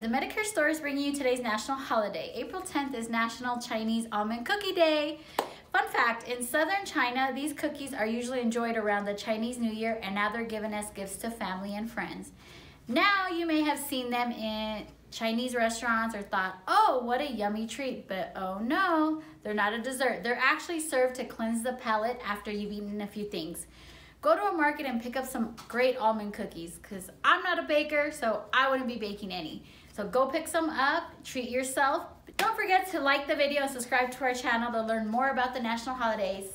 The Medicare store is bringing you today's national holiday. April 10th is National Chinese Almond Cookie Day. Fun fact, in southern China, these cookies are usually enjoyed around the Chinese New Year and now they're given as gifts to family and friends. Now you may have seen them in Chinese restaurants or thought, oh, what a yummy treat, but oh no, they're not a dessert. They're actually served to cleanse the palate after you've eaten a few things. Go to a market and pick up some great almond cookies because I'm not a baker, so I wouldn't be baking any. So go pick some up, treat yourself. Don't forget to like the video and subscribe to our channel to learn more about the national holidays.